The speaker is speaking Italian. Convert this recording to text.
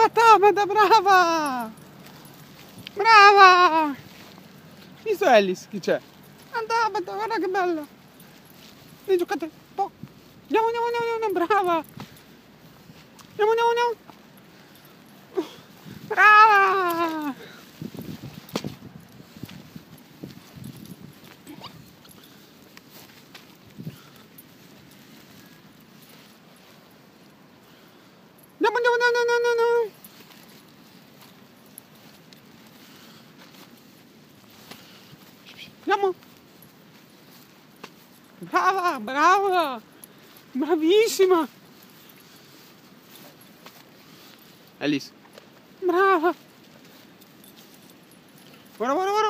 Brava Tabata, brava! Brava! Visto Alice chi c'è? Tabata, guarda che bella! Vieni giocate un po'! Andiamo, andiamo, andiamo, andiamo, brava! Andiamo, andiamo, andiamo! Brava! Andiamo, andiamo, andiamo, andiamo, andiamo! Andiamo! Brava, brava! Bravissima! Alice. Brava! Guarda, guarda, guarda!